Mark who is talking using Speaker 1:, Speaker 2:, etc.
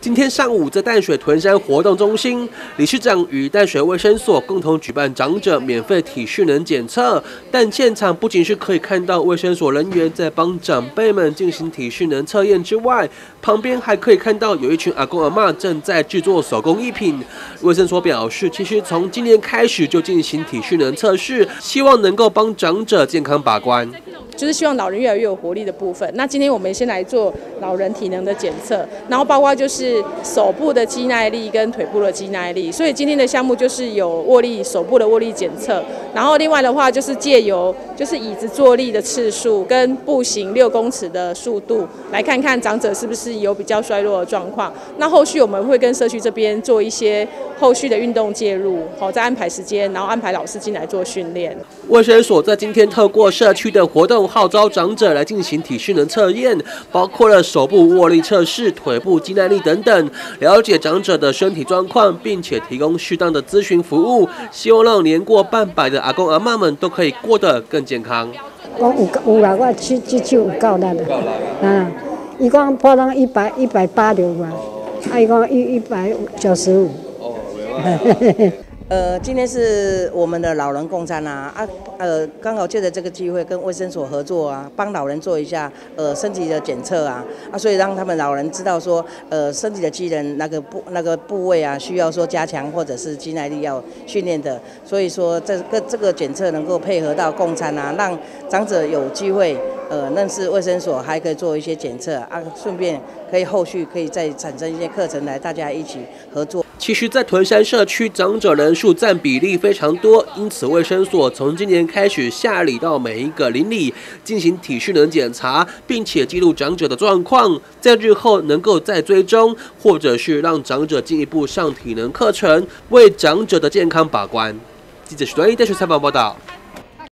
Speaker 1: 今天上午在淡水屯山活动中心，理事长与淡水卫生所共同举办长者免费体适能检测。但现场不仅是可以看到卫生所人员在帮长辈们进行体适能测验之外，旁边还可以看到有一群阿公阿妈正在制作手工艺品。卫生所表示，其实从今年开始就进行体适能测试，希望能够帮长者健康把关。
Speaker 2: 就是希望老人越来越有活力的部分。那今天我们先来做老人体能的检测，然后包括就是手部的肌耐力跟腿部的肌耐力。所以今天的项目就是有握力手部的握力检测，然后另外的话就是借由就是椅子坐立的次数跟步行六公尺的速度，来看看长者是不是有比较衰弱的状况。那后续我们会跟社区这边做一些后续的运动介入，好再安排时间，然后安排老师进来做训练。
Speaker 1: 卫生所在今天透过社区的活动。号召长者来进行体适能测验，包括了手部握力测试、腿部肌耐力等等，了解长者的身体状况，并且提供适当的咨询服务，希望让年过半百的阿公阿妈们都可以过得更健康。
Speaker 3: 我有有啦，我的，啊，伊讲普通一百一百八六嘛，啊，伊讲一一百九十五。
Speaker 4: 呃，今天是我们的老人共餐啊，啊，呃，刚好借着这个机会跟卫生所合作啊，帮老人做一下呃身体的检测啊，啊，所以让他们老人知道说，呃，身体的机能那个部那个部位啊，需要说加强或者是肌耐力要训练的，所以说这个这个检测能够配合到共餐啊，让长者有机会呃认识卫生所，还可以做一些检测啊，顺便可以后续可以再产生一些课程来大家一起合作。
Speaker 1: 其实，在屯山社区，长者人数占比例非常多，因此卫生所从今年开始下里到每一个邻里进行体适能检查，并且记录长者的状况，在日后能够再追踪，或者是让长者进一步上体能课程，为长者的健康把关。记者徐端一带去采访报道。